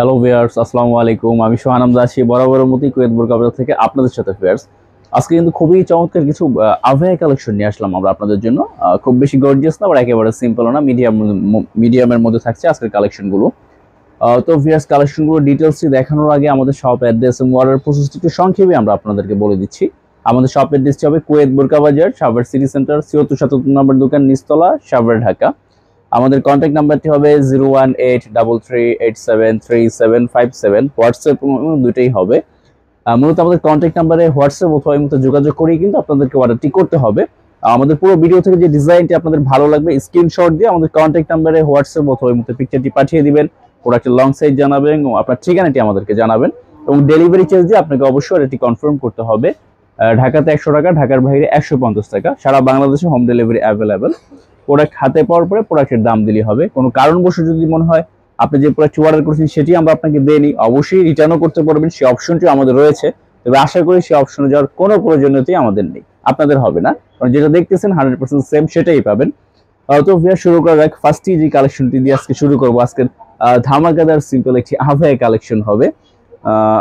Hello viewers আসসালামু আলাইকুম। আমি সোহানাম দাসী বরাবরের মতোই কুয়েত বোরকাবাজার থেকে আপনাদের সাথে ভিয়ার্স আজকে কিন্তু খুবই চমৎকার কিছু আভেয়া কালেকশন নিয়ে আসলাম আমরা আপনাদের জন্য। খুব বেশি গর্জিয়াস না আবার একেবারে সিম্পল না মিডিয়াম মিডিয়ামের মধ্যে থাকছে আজকের কালেকশনগুলো তো ভিয়ার্স কালেকশনগুলো ডিটেলসটি দেখানোর আগে আমাদের শপ অ্যাড্রেস এবং অর্ডার প্রসেসটি সংক্ষেপে আমরা আপনাদেরকে বলে দিচ্ছি। আমাদের শপ অ্যাড্রেসটি হবে কুয়েত বোরকা বাজার, সাভার সিটি সেন্টার, ছিয়াত্তর সাতাত্তর নম্বর দোকান নিস্তলা সাভার ঢাকা। আমাদের কন্ট্যাক্ট নাম্বারটি হবে zero one eight double three eight seven three seven five seven WhatsApp দুটোই হবে। মূলত আমাদের কন্ট্যাক্ট নাম্বারে হোয়াটসঅ্যাপ অথবা এই মতো যোগাযোগ করেই কিন্তু আপনাদেরকে অর্ডারটি করতে হবে। আমাদের পুরো ভিডিও থেকে যে ডিজাইনটি আপনাদের ভালো লাগবে স্ক্রিনশট দিয়ে আমাদের কন্ট্যাক্ট নাম্বারে হোয়াটসঅ্যাপ অথবা এই মতো পিকচারটি পাঠিয়ে দিবেন। প্রোডাক্টের লং সাইজ জানাবেন এবং আপনার ঠিকানাটি আমাদেরকে জানাবেন এবং ডেলিভারি চার্জ দিয়ে আপনাকে অবশ্যই এটি কনফার্ম করতে হবে। ঢাকাতে একশো টাকা, ঢাকার বাইরে একশো পঞ্চাশ টাকা। সারা বাংলাদেশে হোম ডেলিভারি অ্যাভেলেবেল প্রোডাক্ট হাতে পাওয়ার পরে প্রোডাক্টের দাম দিলেই হবে। কোনো কারণবশত যদি মনে হয় আপনি যে প্রোডাক্ট অর্ডার করেছেন সেটি আমরা আপনাকে দেইনি, অবশ্যই রিটার্নও করতে পারবেন। সেই অপশনটি আমাদের রয়েছে। তবে আশা করি সেই অপশনে যাওয়ার কোনো প্রয়োজনীয়তাই আমাদের নেই। আপনাদের হবে না। কারণ যেটা দেখতেছেন হান্ড্রেড পার্সেন্ট সেম সেটাই পাবেন। তো ভিয়া শুরু করার আগে ফার্স্টই যে কালেকশনটি দিয়ে আজকে শুরু করব, আজকের ধামাকাদার সিম্পল একটি আহ্বায় কালেকশন হবে।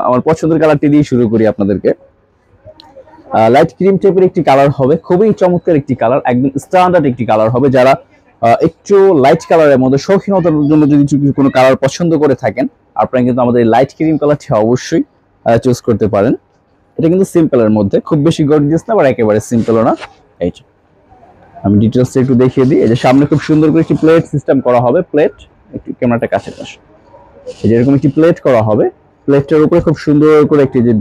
আমার পছন্দের কালারটি দিয়ে শুরু করি আপনাদেরকে। লাইট ক্রিম টাইপের একটি কালার হবে, খুবই চমৎকার একটি কালার একদম স্ট্যান্ডার্ড একটি কালার হবে যারা একটু লাইট কালারের মধ্যে শৌখিনতার জন্য যদি কোনো কালার পছন্দ করে থাকেন, আপনারা কিন্তু আমাদের লাইট ক্রিম কালারটি অবশ্যই চুজ করতে পারেন। এটা কিন্তু সিম্পলের মধ্যে, খুব বেশি গর্জিয়াস না আবার একেবারে সিম্পলও না। এই। আমি ডিটেলস একটু দেখিয়ে দিই। এই যে, সামনে খুব সুন্দর করে একটি প্লেট সিস্টেম করা হবে। প্লেট একটু ক্যামেরাটা কাছে পাশ এই যে, এরকম একটি প্লেট করা হবে। প্লেটটার উপরে খুব সুন্দর করে একটি যে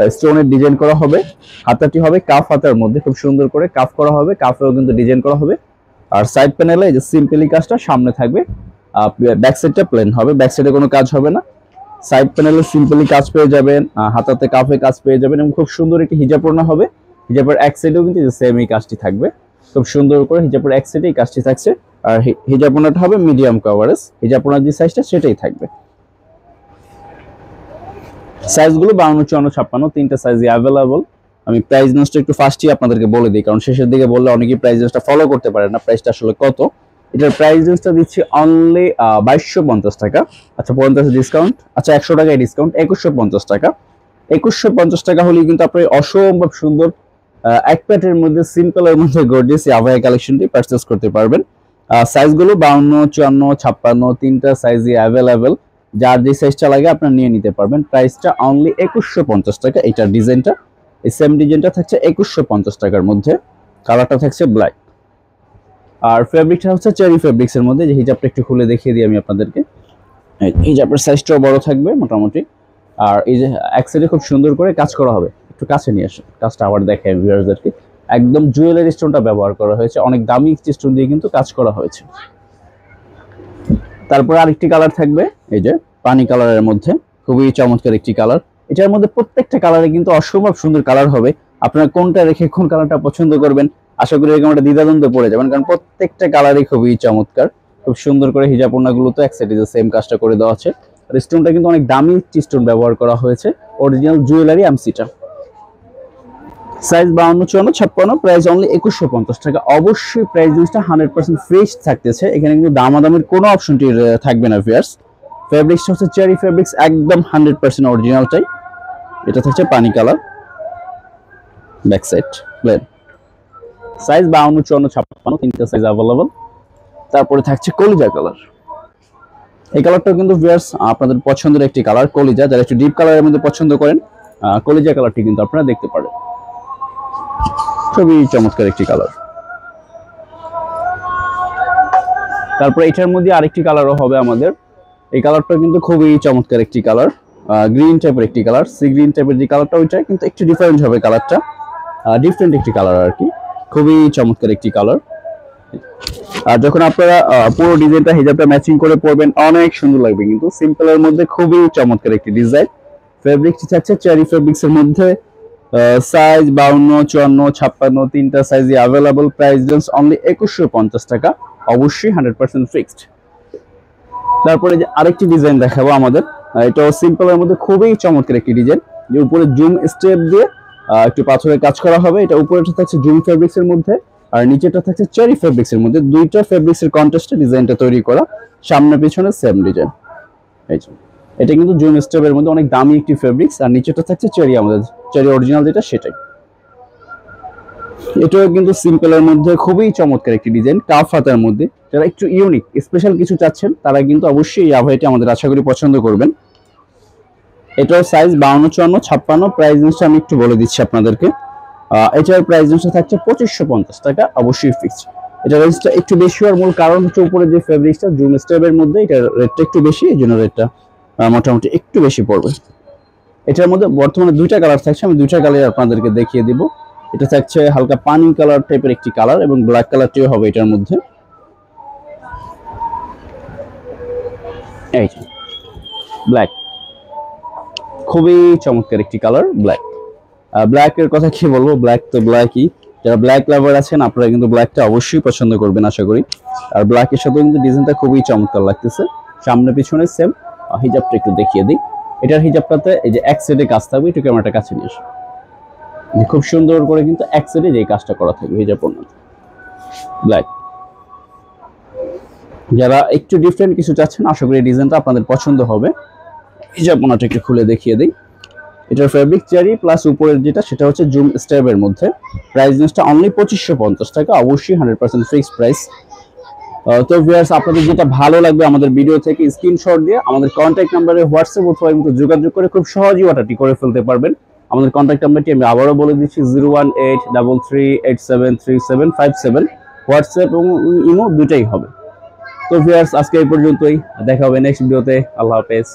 স্টোনের ডিজাইন করা হবে। হাতাটি হবে কাফ হাতার মধ্যে, খুব সুন্দর করে কাফ করা হবে কাফেও কিন্তু ডিজাইন করা হবে। আর সাইড প্যানেলে যে সিম্পলি কাজটা সামনে থাকবে। ব্যাক সাইডটা প্লেন হবে ব্যাক সাইডে কোনো কাজ হবে না। সাইড প্যানেলে সিম্পলি কাজ পেয়ে যাবেন হাতাতে কাফে কাজ পেয়ে যাবেন এবং খুব সুন্দর একটি হিজাপড়না হবে। হিজাবের এক সাইডেও কিন্তু সেম এই কাজটি থাকবে। খুব সুন্দর করে হিজাবের এক সাইডে এই কাজটি থাকছে। আর হি- হিজাবনাটা হবে মিডিয়াম কভারেজ হিজাবনার যে সাইজটা সেটাই থাকবে। সাইজগুলো বাউন্ন, চুয়ান্ন, ছাপ্পান্ন, তিনটা সাইজই অ্যাভেলেবল আমি প্রাইস নোটসটা একটু ফার্স্টই আপনাদেরকে বলে দিই, কারণ শেষের দিকে বললে অনেকেই প্রাইস নোটসটা ফলো করতে পারে না প্রাইসটা আসলে কত? এটার প্রাইস রেঞ্জটা দিচ্ছি অনলি বাইশশো পঞ্চাশ টাকা। আচ্ছা পঞ্চাশ ডিসকাউন্ট আচ্ছা একশো টাকায় ডিসকাউন্ট একুশশো পঞ্চাশ টাকা। একুশশো পঞ্চাশ টাকা হলেই কিন্তু আপনি অসম্ভব সুন্দর এক প্যাটের মধ্যে সিম্পলের মধ্যে গর্জিয়াস আভায়া কালেকশনটি পারচেস করতে পারবেন। সাইজগুলো বাউন্ন, চুয়ান্ন, ছাপ্পান্ন, তিনটা সাইজই অ্যাভেলেবেল যার যে সাইজটা লাগে আপনার নিয়ে নিতে পারবেন। প্রাইসটা অনলি একুশশো পঞ্চাশ টাকা। এইটার ডিজাইনটা এই সেম ডিজাইনটা থাকছে একুশশো পঞ্চাশ টাকার মধ্যে। কালারটা থাকছে ব্ল্যাক আর ফেব্রিকটা হচ্ছে চেরি ফেব্রিক্স এর মধ্যে। যে হিজাবটা একটু খুলে দেখিয়ে দিই আমি আপনাদেরকে। হিজাবের সাইজটাও বড় থাকবে মোটামুটি। আর এই যে এক সাইডে খুব সুন্দর করে কাজ করা হবে। একটু কাছে নিয়ে আসুন। কাজটা আবার দেখে ভিউয়ার্সদেরকে একদম জুয়েলারি স্টোনটা ব্যবহার করা হয়েছে। অনেক দামি স্টোন দিয়ে কিন্তু কাজ করা হয়েছে। তারপর আরেকটি কালার থাকবে, এই যে পানি কালারের মধ্যে, খুবই চমৎকার একটি কালার এটার মধ্যে প্রত্যেকটা কালারে কিন্তু অসম্ভব সুন্দর কালার হবে। আপনার কোনটা রেখে কোন কালারটা পছন্দ করবেন, আশা করি এরকম একটা দ্বিধাদ্বন্দ্বে পড়ে যাবেন, কারণ প্রত্যেকটা কালারই খুবই চমৎকার। খুব সুন্দর করে হিজাপন্নাগুলোতে এক সাইডে সেম কাজটা করে দেওয়া আছে। আর স্টোনটা কিন্তু অনেক দামি স্টোন ব্যবহার করা হয়েছে। অরিজিনাল জুয়েলারি আমসিটা সাইজ বাউন্ন, চুয়ান্ন, ছাপ্পান্ন প্রাইস অনলি একুশশো পঞ্চাশ টাকা। অবশ্যই প্রাইস জিনিসটা হান্ড্রেড পার্সেন্ট ফ্রেশ থাকতেছে। এখানে কিন্তু দামাদামের কোনো অপশনটি থাকবে না ফিয়ার্স ফেব্রিক্সটা হচ্ছে চেরি ফেব্রিক্স একদম হান্ড্রেড পার্সেন্ট অরিজিনালটাই এটা থাকছে পানি colour. Back side plain size বাউন্ন, চুয়ান্ন, ছাপ্পান্ন, তিনটা সাইজ অ্যাভেলেবল তারপরে থাকছে কলিজা কালার। এই কালারটাও কিন্তু ভিয়ার্স আপনাদের পছন্দের একটি কালার, কলিজা। যারা একটু ডিপ কালারের মধ্যে পছন্দ করেন কলিজা কালারটি কিন্তু আপনারা দেখতে পারেন। খুবই চমৎকার একটি কালার তারপরে এটার মধ্যে আরেকটি কালারও হবে আমাদের। এই কালারটা কিন্তু খুবই চমৎকার একটি কালার গ্রিন টাইপের একটি কালার সি গ্রিন টাইপের যে কালারটা ওইটা কিন্তু একটু ডিফারেন্ট হবে কালারটা ডিফারেন্ট একটি কালার আর কি। খুবই চমৎকার একটি কালার আর যখন আপনারা পুরো ডিজাইনটা হিজাবটা ম্যাচিং করে পরবেন, অনেক সুন্দর লাগবে কিন্তু। সিম্পলের মধ্যে খুবই চমৎকার একটি ডিজাইন ফেব্রিকটি থাকছে চেরি ফেব্রিক্স এর মধ্যে। সাইজ বাউন্ন, চুয়ান্ন, ছাপ্পান্ন তিনটা সাইজই অ্যাভেলেবল প্রাইস রেঞ্জ অনলি একুশশো পঞ্চাশ টাকা, অবশ্যই হান্ড্রেড পার্সেন্ট ফিক্সড তারপরে যে আরেকটি ডিজাইন দেখাবো আমাদের এটাও সিম্পলের মধ্যে খুবই চমৎকার একটি ডিজাইন যে উপরে জুম স্টেপ দিয়ে একটু পাথরের কাজ করা হবে। এটা উপরেটা থাকছে জুম ফেব্রিক্স এর মধ্যে, আর নিচেটা থাকছে চেরি ফেব্রিক্স এর মধ্যে। দুইটা ফেব্রিক্স এর কন্টেস্টে ডিজাইনটা তৈরি করা সামনে পিছনে সেম ডিজাইন এই এটা কিন্তু জুম স্টেপের মধ্যে অনেক দামি একটি ফেব্রিক্স আর নিচেটা থাকছে চেরি আমাদের। চেরি অরিজিনাল যেটা, সেটাই। এটাও কিন্তু সিম্পলের মধ্যে, খুবই চমৎকার একটি ডিজাইন কাফ হাতার মধ্যে। যারা একটু ইউনিক স্পেশাল কিছু চাচ্ছেন, তারা কিন্তু অবশ্যই এই আভাইটি আমাদের আশা করি পছন্দ করবেন। এটাও সাইজ বাউন্ন, চুয়ান্ন, ছাপ্পান্ন প্রাইস জিনিসটা আমি একটু বলে দিচ্ছি আপনাদেরকে। এটার প্রাইস জিনিসটা থাকছে পঁচিশশো পঞ্চাশ টাকা, অবশ্যই ফিক্স এটা রেঞ্জটা একটু বেশি হওয়ার মূল কারণ হচ্ছে উপরে যে ফেব্রিক্সটা জুম স্টেপের মধ্যে, এটার রেটটা একটু বেশি, এই জন্য রেটটা মোটামুটি একটু বেশি পড়বে। এটার মধ্যে বর্তমানে দুইটা কালার থাকছে, আমি দুইটা কালার আপনাদেরকে দেখিয়ে দিব। এটা থাকছে হালকা পানি কালার টাইপের একটি কালার এবং ব্ল্যাক কালারটিও হবে এটার মধ্যে। এই ব্ল্যাক খুবই চমৎকার একটি কালার ব্ল্যাক ব্ল্যাক এর কথা কি বলব? ব্ল্যাক তো ব্ল্যাকই যারা ব্ল্যাক লাভার আছেন, আপনারা কিন্তু ব্ল্যাকটা অবশ্যই পছন্দ করবেন, আশা করি। আর ব্ল্যাকের সাথেও কিন্তু ডিজাইনটা খুবই চমৎকার লাগতেছে। সামনে পিছনে সেম হিজাবটা একটু দেখিয়ে দিই। এটার হিজাবটাতে এই যে এক সাইডে কাজ থাকবে একটু ক্যামেরাটা কাছে নিয়ে আসো। খুব সুন্দর করে কিন্তু এক সাইডে যে কাজটা করা থাকবে, হিজাব পণ্যতে ব্ল্যাক যারা একটু ডিফারেন্ট কিছু চাচ্ছেন, আশা করি ডিজাইনটা আপনাদের পছন্দ হবে। হিজাব পণ্যটা একটু খুলে দেখিয়ে দিই। এটার ফেব্রিক চেরি প্লাস উপরের যেটা, সেটা হচ্ছে জুম স্টেপের মধ্যে। প্রাইস জিনিসটা অনলি পঁচিশশো পঞ্চাশ টাকা, অবশ্যই হান্ড্রেড পার্সেন্ট ফিক্সড প্রাইস তো ভিউয়ার্স আপনাদের যেটা ভালো লাগবে আমাদের ভিডিও থেকে স্ক্রিনশট দিয়ে আমাদের কন্ট্যাক্ট নাম্বারে হোয়াটসঅ্যাপ অথবা কিন্তু যোগাযোগ করে খুব সহজেই অর্ডারটি করে ফেলতে পারবেন। আমাদের কন্ট্যাক্ট নাম্বারটি আমি আবারও বলে দিচ্ছি zero one eight double three eight seven three seven five seven WhatsApp এবং ইমো দুটাই হবে। তো ভিউয়ার্স আজকে এই পর্যন্তই। দেখা হবে নেক্সট ভিডিওতে আল্লাহ হাফেজ।